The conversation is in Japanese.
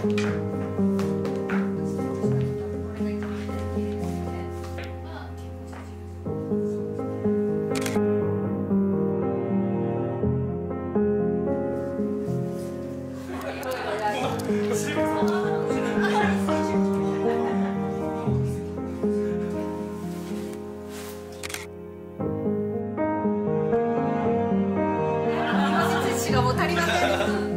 がもう足りません。